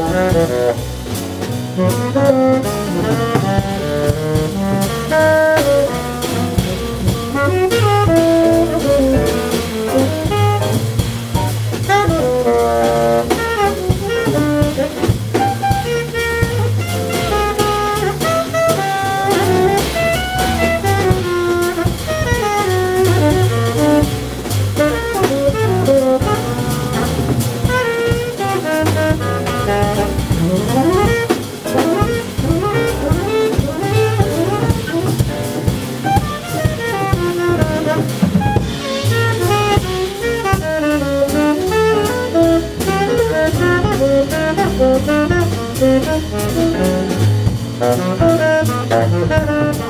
Thank you. Thank you.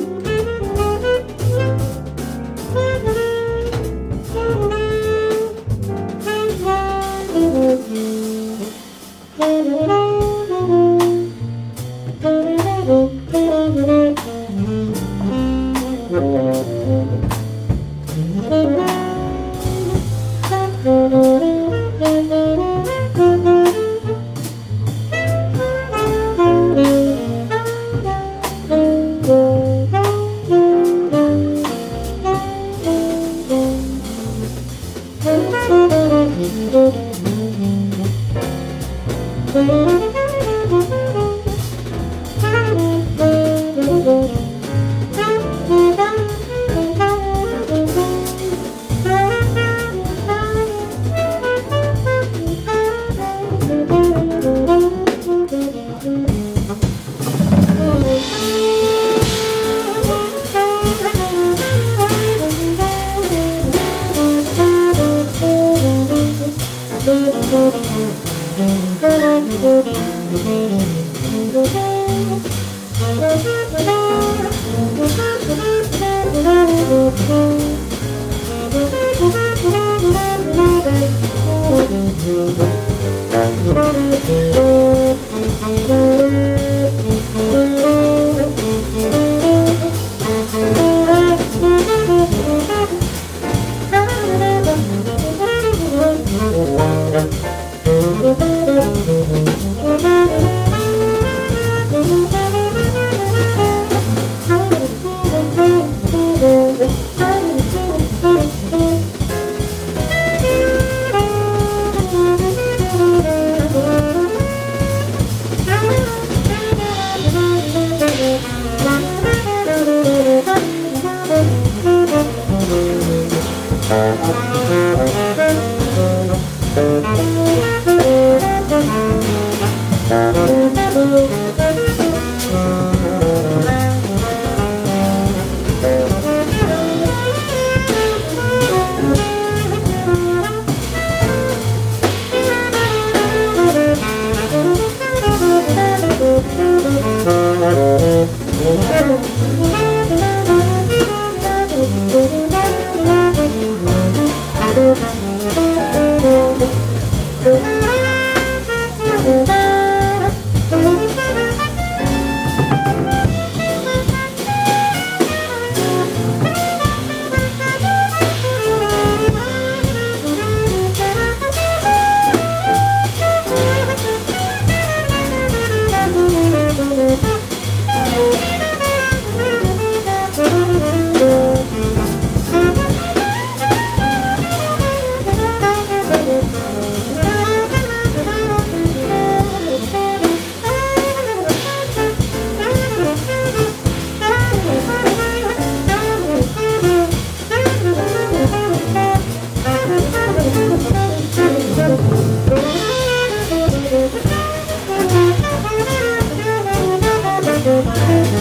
Thank you. Thank you. 嗯嗯 Música